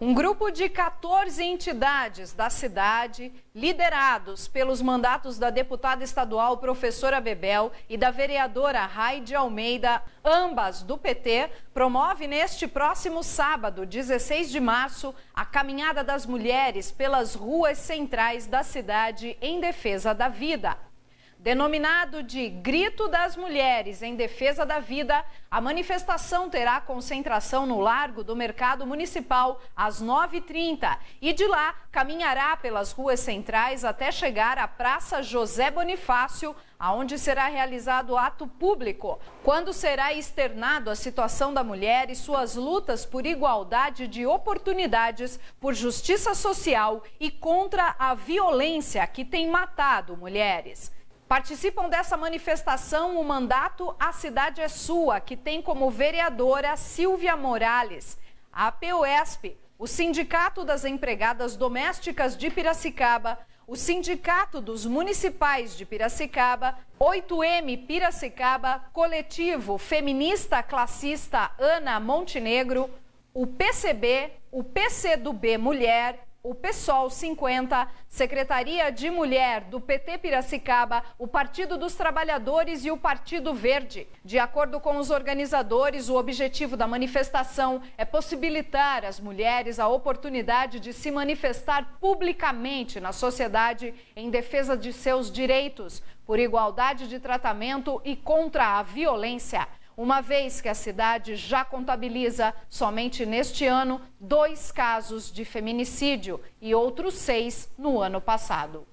Um grupo de 14 entidades da cidade, liderados pelos mandatos da deputada estadual professora Bebel e da vereadora Raide Almeida, ambas do PT, promove neste próximo sábado, 16 de março, a caminhada das mulheres pelas ruas centrais da cidade em defesa da vida. Denominado de Grito das Mulheres em Defesa da Vida, a manifestação terá concentração no Largo do Mercado Municipal às 9h30 e de lá caminhará pelas ruas centrais até chegar à Praça José Bonifácio, aonde será realizado ato público, quando será externado a situação da mulher e suas lutas por igualdade de oportunidades, por justiça social e contra a violência que tem matado mulheres. Participam dessa manifestação o mandato A Cidade é Sua, que tem como vereadora Silvia Morales, a POSP, o Sindicato das Empregadas Domésticas de Piracicaba, o Sindicato dos Municipais de Piracicaba, 8M Piracicaba, Coletivo Feminista Classista Ana Montenegro, o PCB, o PCdoB Mulher, o PSOL 50, Secretaria de Mulher do PT Piracicaba, o Partido dos Trabalhadores e o Partido Verde. De acordo com os organizadores, o objetivo da manifestação é possibilitar às mulheres a oportunidade de se manifestar publicamente na sociedade em defesa de seus direitos, por igualdade de tratamento e contra a violência uma vez que a cidade já contabiliza somente neste ano dois casos de feminicídio e outros seis no ano passado.